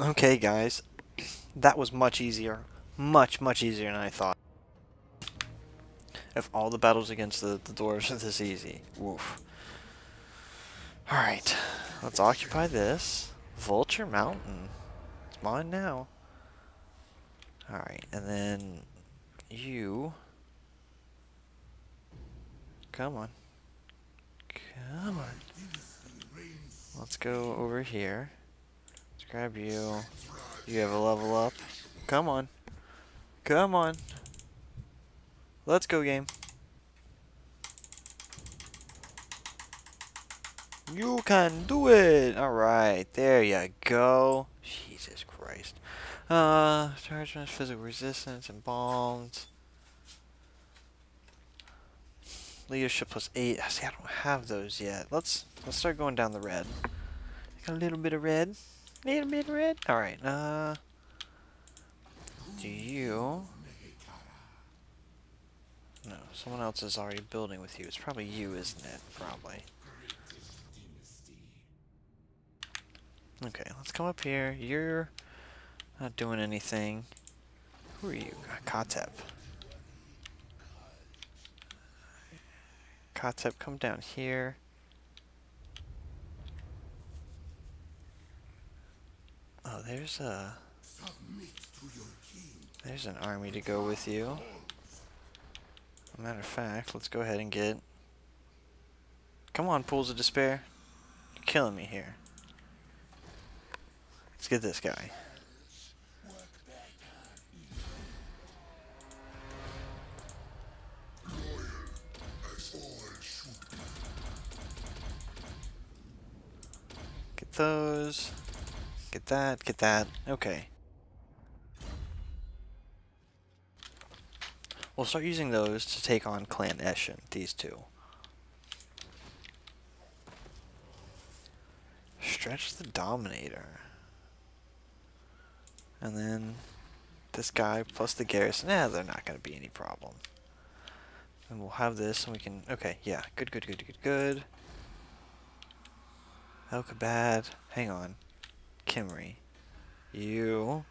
Okay, guys. That was much easier. Much, much easier than I thought. If all the battles against the, the dwarves are this easy. Woof. Alright. Let's occupy this. Vulture Mountain. It's mine now. Alright, and then you... Come on. Come on. Let's go over here. Grab you. You have a level up. Come on. Come on. Let's go, game. You can do it! Alright, there you go. Jesus Christ. Uh, charge physical resistance, embalmed. Leadership plus eight. See, I don't have those yet. Let's let's start going down the red. Got a little bit of red. Little bit red. All right. Uh, do you? No, someone else is already building with you. It's probably you, isn't it? Probably. Okay, let's come up here. You're not doing anything. Who are you? Khatep. Khatep, come down here. Oh, there's a... There's an army to go with you. matter of fact, let's go ahead and get... Come on, Pools of Despair. You're killing me here. Let's get this guy. Get those. Get that, get that. Okay. We'll start using those to take on Clan Eshin, these two. Stretch the Dominator. And then this guy plus the garrison. Eh, they're not going to be any problem. And we'll have this and we can... Okay, yeah. Good, good, good, good, good. Elkabad. Hang on. Khemri. You...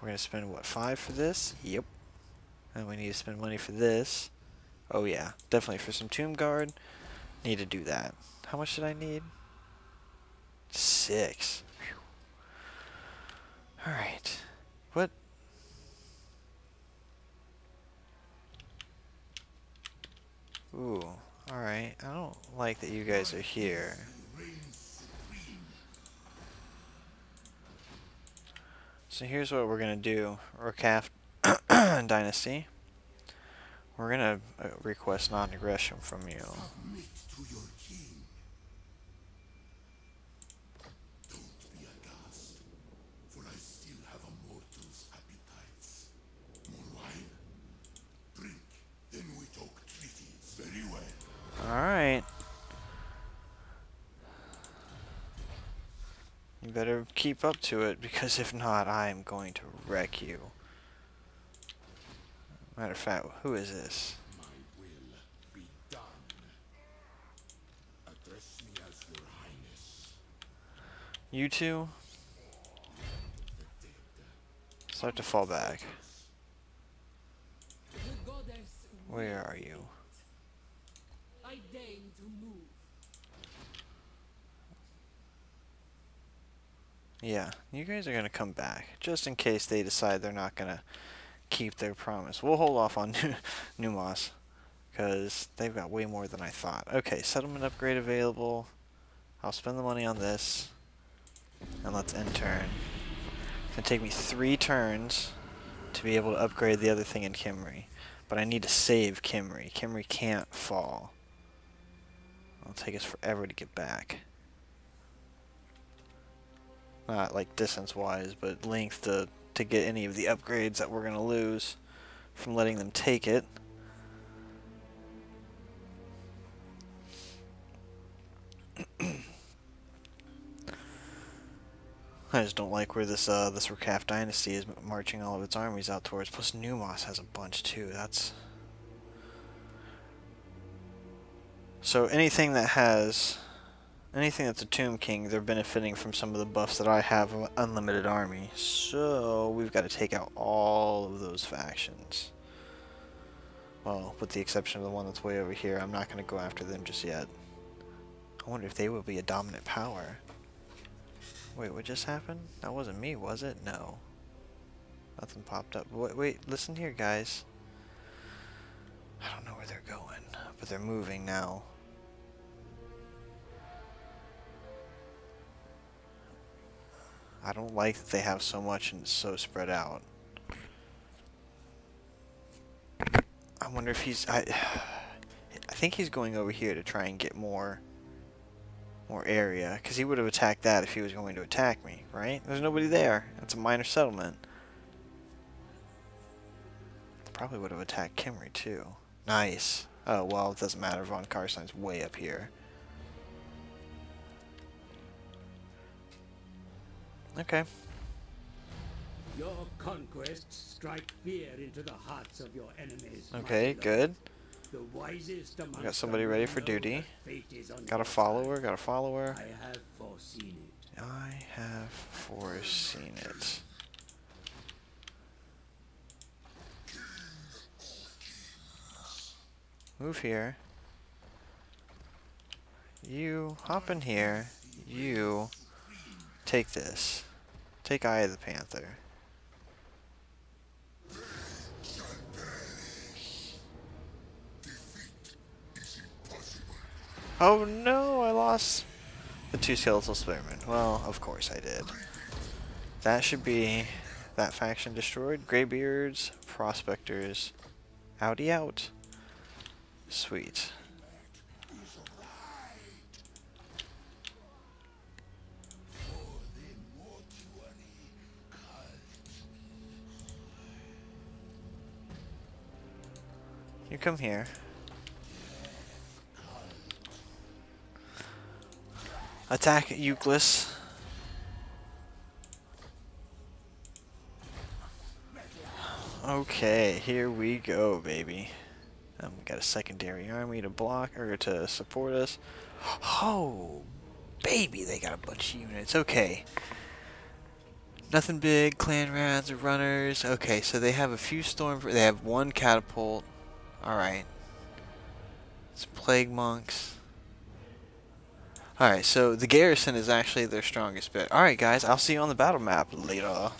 We're going to spend, what, five for this? Yep. And we need to spend money for this. Oh yeah, definitely for some Tomb Guard. Need to do that. How much did I need? Six. Alright. What? Ooh, alright. I don't like that you guys are here. So here's what we're gonna do. Rakaph Dynasty. We're gonna uh, request non-aggression from you. Better keep up to it, because if not, I am going to wreck you. Matter of fact, who is this? You two start to fall back. Where are you? Yeah, you guys are going to come back, just in case they decide they're not going to keep their promise. We'll hold off on Numas, because they've got way more than I thought. Okay, settlement upgrade available. I'll spend the money on this, and let's end turn. It's going to take me three turns to be able to upgrade the other thing in Khemri. But I need to save Khemri. Khemri can't fall. It'll take us forever to get back. Not like distance-wise, but length to, to get any of the upgrades that we're going to lose from letting them take it. I just don't like where this uh, this Rakaph dynasty is marching all of its armies out towards. Plus, Numas has a bunch too. That's so anything that has anything that's a Tomb King, they're benefiting from some of the buffs that I have of Unlimited Army. So we've got to take out all of those factions. Well, with the exception of the one that's way over here, I'm not going to go after them just yet. I wonder if they will be a dominant power. Wait, what just happened? That wasn't me, was it? No. Nothing popped up. Wait, wait, listen here, guys. I don't know where they're going, but they're moving now. I don't like that they have so much and it's so spread out. I wonder if he's... I, I think he's going over here to try and get more more area, because he would have attacked that if he was going to attack me, right? There's nobody there. It's a minor settlement. Probably would have attacked Khemri, too. Nice. Oh, well, it doesn't matter. Von Carstein's way up here. Okay. Your conquests strike fear into the hearts of your enemies. Okay, good. The wisest among got somebody ready for duty. Got a follower, got a follower. I have foreseen it. I have foreseen it. Move here. You hop in here. You take this. Take Eye of the Panther. Oh no, I lost the two skeletal spearmen. Well, of course I did. That should be that faction destroyed. Greybeards, prospectors, outie out. Sweet. You come here. Attack Euclid. Okay, here we go, baby. Um, we got a secondary army to block or to support us. Oh, baby, they got a bunch of units. Okay. Nothing big, clan rats, runners. Okay, so they have a few storm. They have one catapult. All right. It's plague monks. Alright, so the garrison is actually their strongest bit. Alright guys, I'll see you on the battle map later.